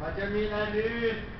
Vitamin Adin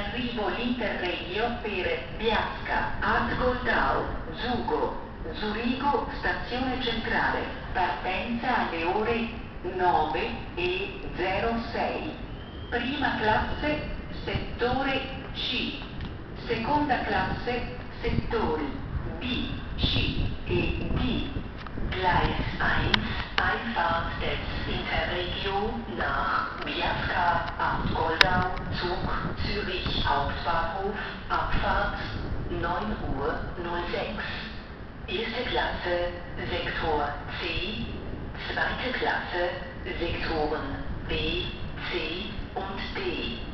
arrivo l'Interregio per Biasca, Asgoldau, Zugo, Zurigo, stazione centrale. Partenza alle ore 9 e 06. Prima classe, settore C. Seconda classe, settori B, C e D. Gleis 1, Einfahrt des Interregio nach Biasca, Abt-Goldau, Zug, Hauptbahnhof, Abfahrt 9 Uhr 06. Erste Klasse, Sektor C, zweite Klasse, Sektoren B, C und D.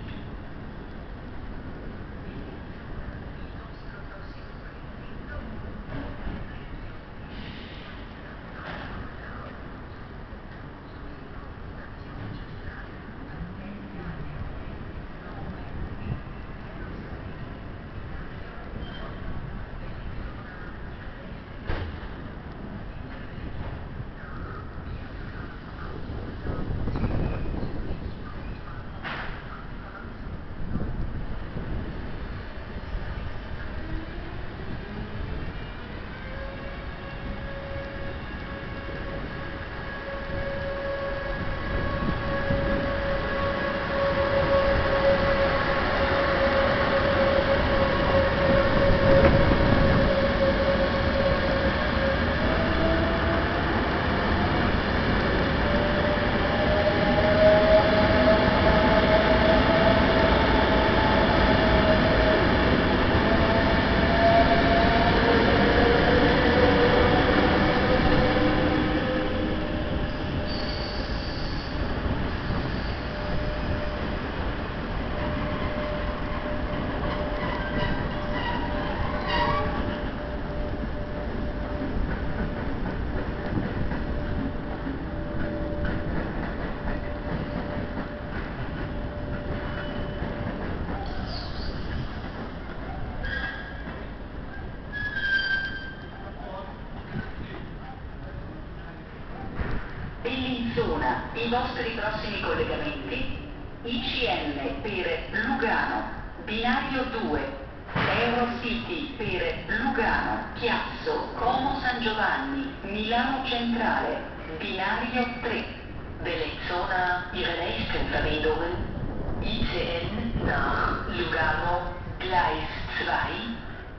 i vostri prossimi collegamenti? ICN per Lugano, binario 2, Eurocity per Lugano, Chiasso, Como San Giovanni, Milano Centrale, binario 3. Bellinzona, Ihre nächsten Verbindungen, ICN nach Lugano, Gleis 2,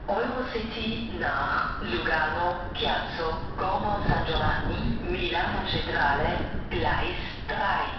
Eurocity nach Lugano, Chiasso, Como San Giovanni, Milano Centrale, Gleis 3.